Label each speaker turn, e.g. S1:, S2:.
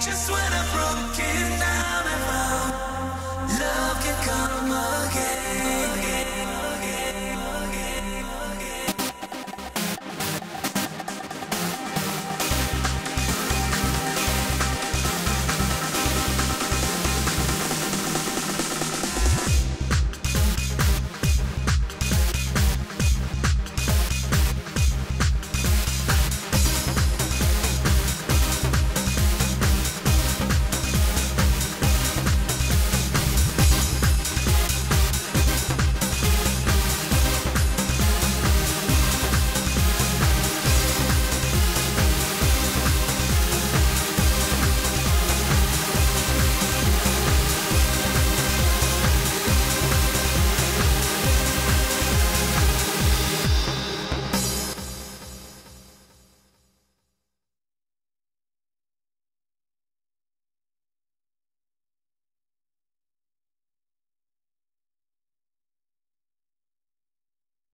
S1: Just when I'm broken.